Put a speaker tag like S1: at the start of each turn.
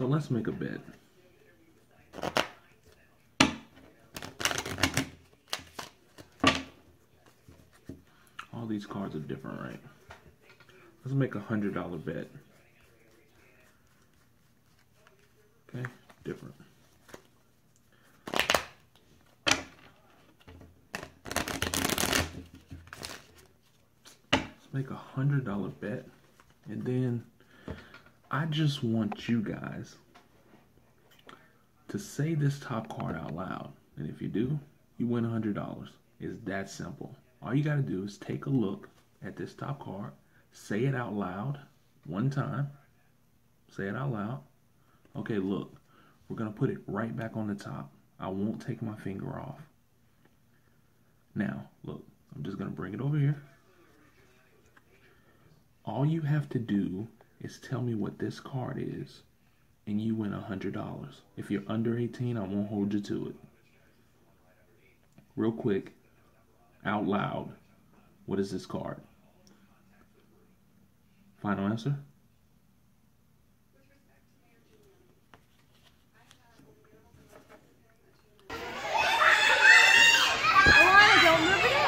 S1: So let's make a bet. All these cards are different, right? Let's make a hundred dollar bet. Okay, different. Let's make a hundred dollar bet, and then I just want you guys to say this top card out loud, and if you do, you win a hundred dollars. It's that simple. All you got to do is take a look at this top card, say it out loud one time. Say it out loud. Okay, look, we're going to put it right back on the top. I won't take my finger off. Now, look, I'm just going to bring it over here. All you have to do is tell me what this card is, and you win $100. If you're under 18, I won't hold you to it. Real quick, out loud, what is this card? Final answer? Move it